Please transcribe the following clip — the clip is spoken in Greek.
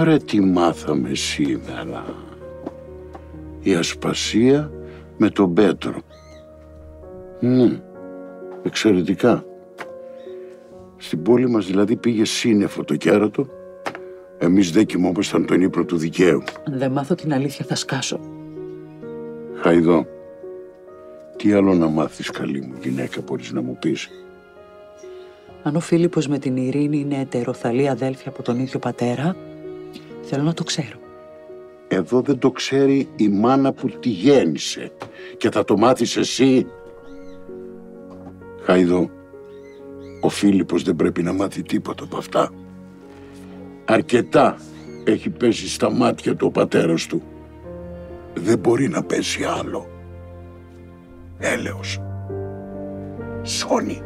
Ρε τι μάθαμε σήμερα. Η ασπασία με τον Πέτρο. Ναι, εξαιρετικά. Στην πόλη μας δηλαδή πήγε σύννεφο το κέρατο. Εμείς δεν κοιμόμασταν τον ύπνο του δικαίου. Αν δεν μάθω την αλήθεια θα σκάσω. Χαϊδό, τι άλλο να μάθεις καλή μου γυναίκα μπορείς να μου πεις; Αν ο Φίλιππος με την Ειρήνη είναι ετεροθαλή αδέλφια από τον ίδιο πατέρα, θέλω να το ξέρω. Εδώ δεν το ξέρει η μάνα που τη γέννησε και θα το μάθεις εσύ. Χαϊδό, ο Φίλιππος δεν πρέπει να μάθει τίποτα από αυτά. Αρκετά έχει πέσει στα μάτια του ο πατέρας του. Δεν μπορεί να πέσει άλλο. Έλεος. Σόνι.